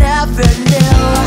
never knew.